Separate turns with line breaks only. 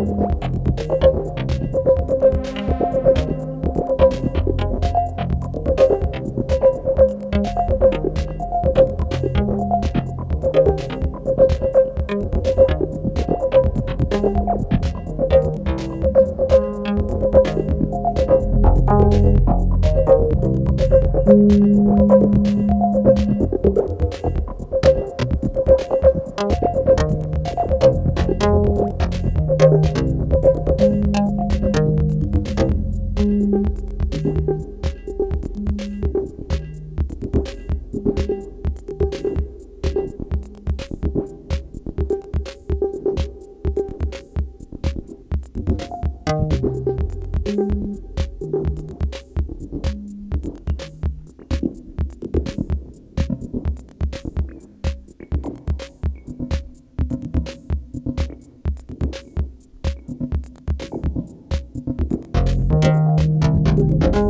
Thank you. you.